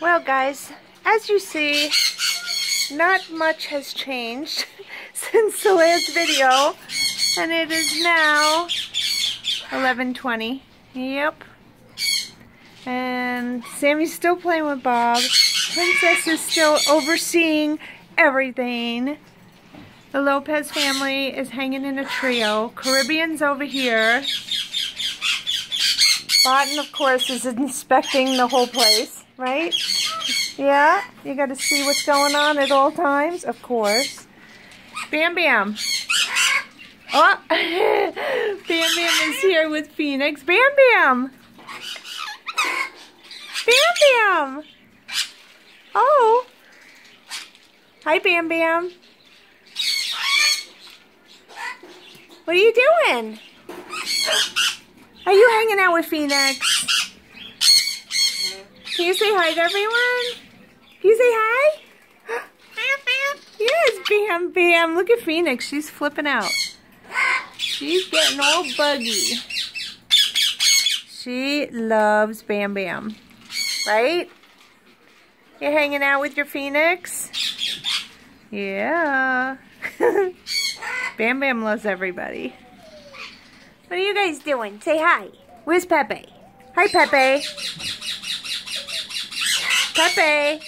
Well, guys, as you see, not much has changed since the last video, and it is now 11.20. Yep. And Sammy's still playing with Bob. Princess is still overseeing everything. The Lopez family is hanging in a trio. Caribbean's over here. Barton, of course, is inspecting the whole place, right? Yeah, you got to see what's going on at all times, of course. Bam Bam. Oh, Bam Bam is here with Phoenix. Bam Bam. Bam Bam. Oh. Hi, Bam Bam. What are you doing? Are you hanging out with Phoenix? Can you say hi to everyone? Can you say hi? Yes, Bam Bam. Look at Phoenix. She's flipping out. She's getting all buggy. She loves Bam Bam. Right? You're hanging out with your Phoenix? Yeah. Bam Bam loves everybody. What are you guys doing? Say hi. Where's Pepe? Hi, Pepe. Pepe.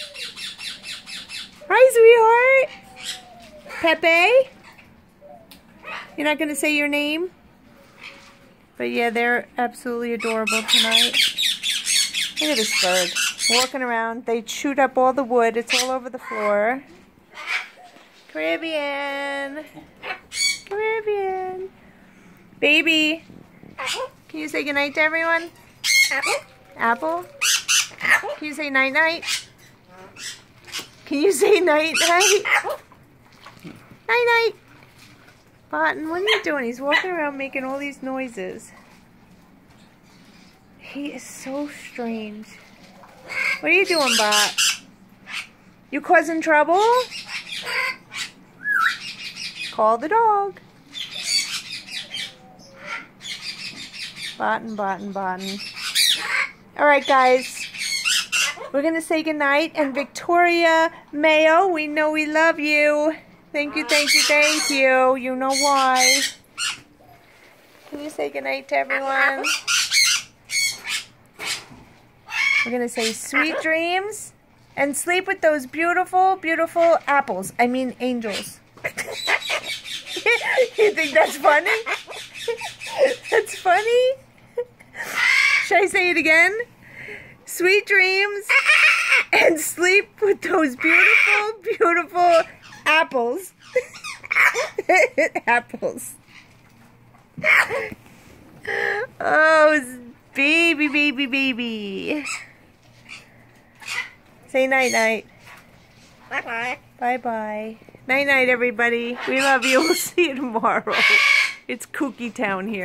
Hi, sweetheart. Pepe. You're not going to say your name? But yeah, they're absolutely adorable tonight. Look at this bird. Walking around. They chewed up all the wood. It's all over the floor. Caribbean. Caribbean. Baby. Can you say goodnight to everyone? Apple. Apple? Can you say night night? Can you say night night? Night night. Barton, what are you doing? He's walking around making all these noises. He is so strange. What are you doing, Bot? You causing trouble? Call the dog. Barton, Barton, Barton. Alright, guys. We're going to say goodnight. And Victoria Mayo, we know we love you. Thank you, thank you, thank you. You know why. Can you say goodnight to everyone? We're going to say sweet dreams and sleep with those beautiful, beautiful apples. I mean angels. you think that's funny? that's funny? Should I say it again? Sweet dreams and sleep with those beautiful, beautiful apples. apples. Oh, baby, baby, baby. Say night night. Bye bye. Bye bye. Night night, everybody. We love you. We'll see you tomorrow. It's Kooky Town here.